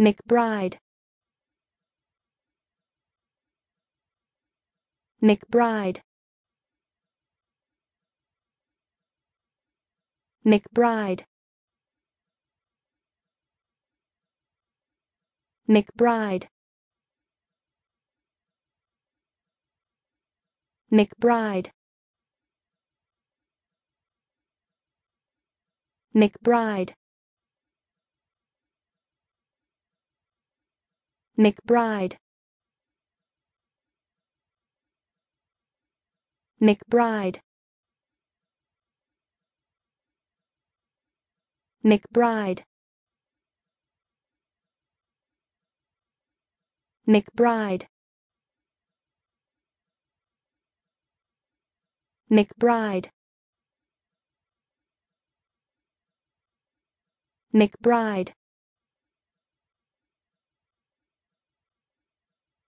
McBride. McBride. McBride. McBride. McBride. McBride McBride. McBride. McBride. McBride. McBride. McBride